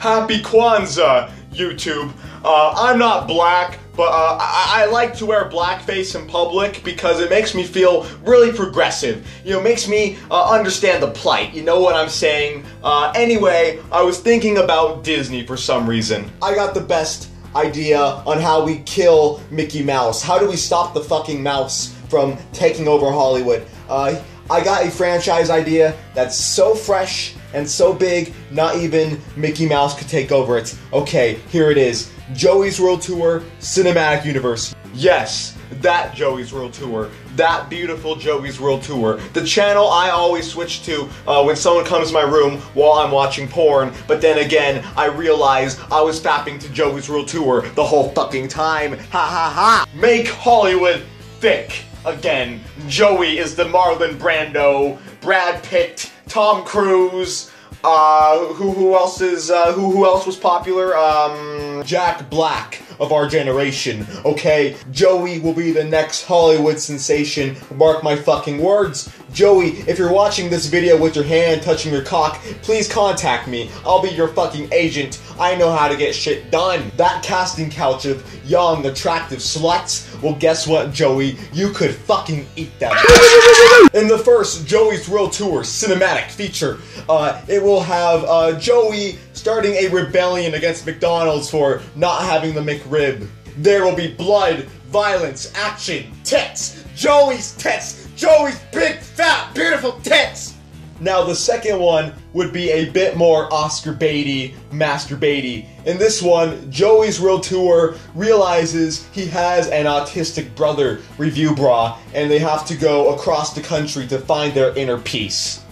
Happy Kwanzaa, YouTube. Uh, I'm not black, but uh, I-, I like to wear blackface in public because it makes me feel really progressive. You know, makes me uh, understand the plight. You know what I'm saying? Uh, anyway, I was thinking about Disney for some reason. I got the best idea on how we kill Mickey Mouse. How do we stop the fucking mouse from taking over Hollywood? Uh, I got a franchise idea that's so fresh and so big, not even Mickey Mouse could take over it. Okay, here it is Joey's World Tour Cinematic Universe. Yes, that Joey's World Tour. That beautiful Joey's World Tour. The channel I always switch to uh, when someone comes to my room while I'm watching porn, but then again, I realize I was fapping to Joey's World Tour the whole fucking time. Ha ha ha! Make Hollywood thick again. Joey is the Marlon Brando, Brad Pitt, Tom Cruise, uh, who who else is uh, who who else was popular? Um, Jack Black of our generation. Okay, Joey will be the next Hollywood sensation. Mark my fucking words. Joey, if you're watching this video with your hand touching your cock, please contact me. I'll be your fucking agent. I know how to get shit done. That casting couch of young, attractive sluts. Well, guess what, Joey? You could fucking eat them. In the first Joey's World Tour cinematic feature, uh, it will have uh, Joey starting a rebellion against McDonald's for not having the McRib. There will be blood, violence, action, tits, Joey's tits, Joey's big, fat, beautiful tits. Now the second one would be a bit more Oscar baity, master baity. In this one, Joey's World Tour realizes he has an autistic brother, Review Brah, and they have to go across the country to find their inner peace.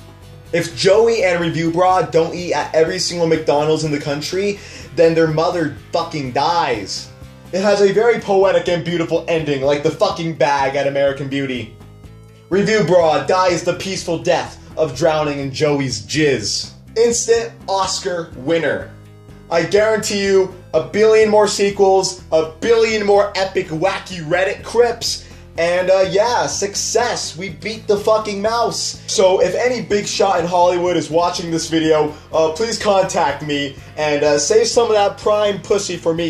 If Joey and Review Brah don't eat at every single McDonald's in the country, then their mother fucking dies. It has a very poetic and beautiful ending, like the fucking bag at American Beauty. Review Brah dies the peaceful death of drowning in Joey's jizz. Instant Oscar winner. I guarantee you a billion more sequels, a billion more epic wacky Reddit crips, and uh, yeah, success. We beat the fucking mouse. So if any big shot in Hollywood is watching this video, uh, please contact me and uh, save some of that prime pussy for me.